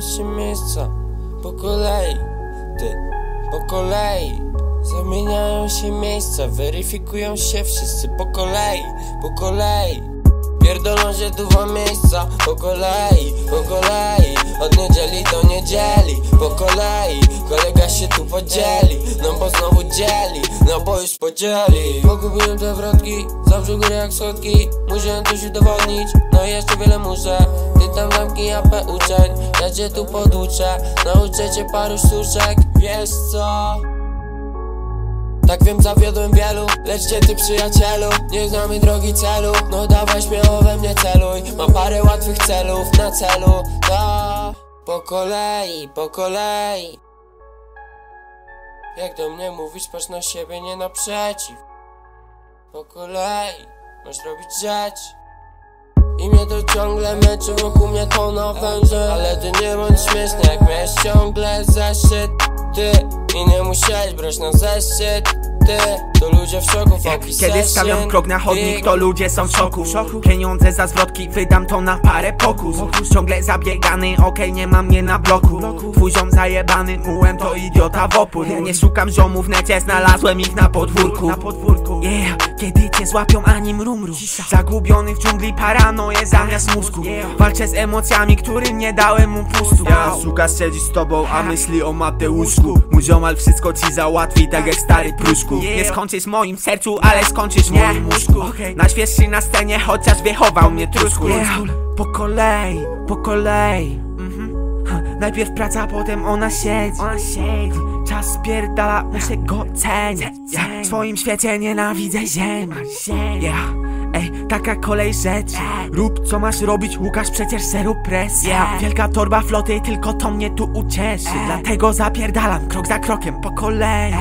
się miejsca po kolei, ty, po kolei. Zamieniają się miejsca, weryfikują się wszyscy po kolei, po kolei. Pierdolą się tu dwa miejsca po kolei, po kolei Od niedzieli do niedzieli, po kolei Kolega się tu podzieli, no bo znowu dzieli No bo już podzieli. Pogubiłem te wrotki, zawsze górę jak schodki. Muszę coś udowodnić, no i jeszcze wiele muszę. Ty tam zamknij apę uczeń, ja cię tu poduczę. Nauczę cię paru sztuczek, wiesz co? Tak wiem, zawiodłem wielu, lecz ty przyjacielu. Nie znamy drogi celu, no dawaj śmiało we mnie celuj. Mam parę łatwych celów na celu, da Po kolei, po kolei. Jak do mnie mówisz, patrz na siebie, nie naprzeciw. Po kolei, masz robić rzeczy i mnie to ciągle meczy, wokół mnie to na węże Ale ty nie bądź śmieszny, jak miałeś ciągle zeszyt. Ty i nie musiałeś brać na zeszyt Ty, to ludzie w szoku, fałki Kiedy stawiam krok na chodnik, to ludzie są w szoku. Pieniądze za zwrotki, wydam to na parę pokus. Ciągle zabiegany, okej, nie mam mnie na bloku. Twój ziom zajebany, mułem to idiota w opór Nie szukam ziomów w necie, znalazłem ich na podwórku. Yeah, kiedy cię złapią ani mrumru Zagubiony w dżungli paranoję zamiast mózgu. Walczę z emocjami, którym nie dałem mu pustu. Ja, suka siedzi z tobą, a myśli o Mateuszku Mój ziomal wszystko ci załatwi, tak jak stary pruszku. Nie w moim sercu, ale skończysz w moim łóżku Najświeższy na scenie, chociaż wychował mnie trusku Po kolei, po kolei. Mhm. Najpierw praca, potem ona siedzi. Czas spierdala, muszę go cenić. Ja, W swoim świecie nienawidzę ziemi. Yeah. Ej, taka kolej rzeczy. Rób co masz robić, Łukasz przecież seru presja. Wielka torba floty, tylko to mnie tu ucieszy. Dlatego zapierdalam krok za krokiem po kolei